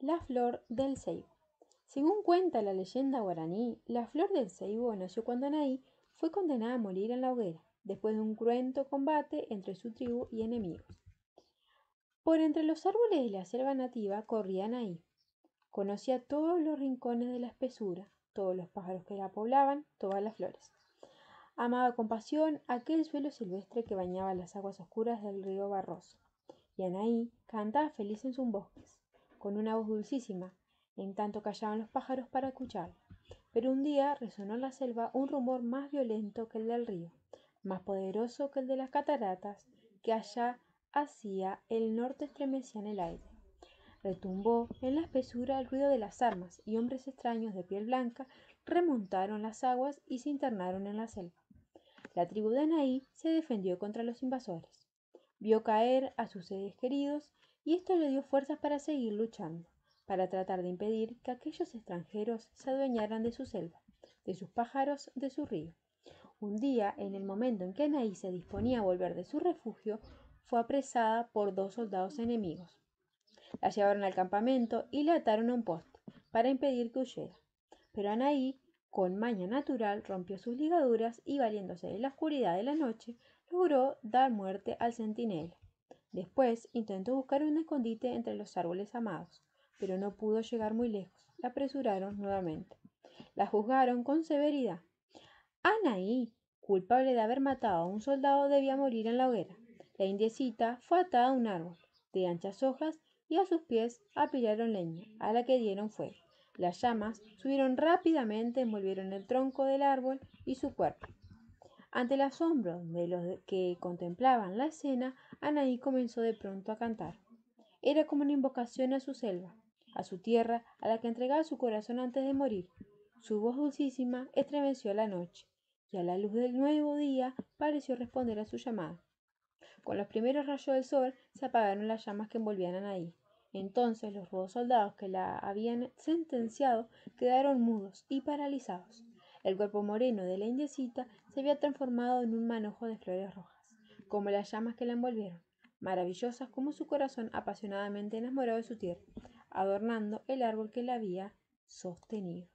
La flor del ceibo. Según cuenta la leyenda guaraní, la flor del ceibo nació cuando Anaí fue condenada a morir en la hoguera, después de un cruento combate entre su tribu y enemigos. Por entre los árboles de la selva nativa corría Anaí. Conocía todos los rincones de la espesura, todos los pájaros que la poblaban, todas las flores. Amaba con pasión aquel suelo silvestre que bañaba las aguas oscuras del río Barroso. Y Anaí cantaba feliz en sus bosques con una voz dulcísima, en tanto callaban los pájaros para escucharla. Pero un día resonó en la selva un rumor más violento que el del río, más poderoso que el de las cataratas, que allá hacia el norte estremecía en el aire. Retumbó en la espesura el ruido de las armas y hombres extraños de piel blanca remontaron las aguas y se internaron en la selva. La tribu de Anaí se defendió contra los invasores. Vio caer a sus seres queridos y esto le dio fuerzas para seguir luchando, para tratar de impedir que aquellos extranjeros se adueñaran de su selva, de sus pájaros, de su río. Un día, en el momento en que Anaí se disponía a volver de su refugio, fue apresada por dos soldados enemigos. La llevaron al campamento y la ataron a un poste para impedir que huyera. Pero Anaí, con maña natural, rompió sus ligaduras y, valiéndose de la oscuridad de la noche, logró dar muerte al centinela. Después intentó buscar un escondite entre los árboles amados, pero no pudo llegar muy lejos. La apresuraron nuevamente. La juzgaron con severidad. Anaí, culpable de haber matado a un soldado, debía morir en la hoguera. La indiecita fue atada a un árbol de anchas hojas y a sus pies apilaron leña, a la que dieron fuego. Las llamas subieron rápidamente, envolvieron el tronco del árbol y su cuerpo. Ante el asombro de los que contemplaban la escena, Anaí comenzó de pronto a cantar. Era como una invocación a su selva, a su tierra, a la que entregaba su corazón antes de morir. Su voz dulcísima estremeció la noche, y a la luz del nuevo día pareció responder a su llamada. Con los primeros rayos del sol se apagaron las llamas que envolvían a Anaí. Entonces los rudos soldados que la habían sentenciado quedaron mudos y paralizados. El cuerpo moreno de la indiecita se había transformado en un manojo de flores rojas, como las llamas que la envolvieron, maravillosas como su corazón apasionadamente enamorado de su tierra, adornando el árbol que la había sostenido.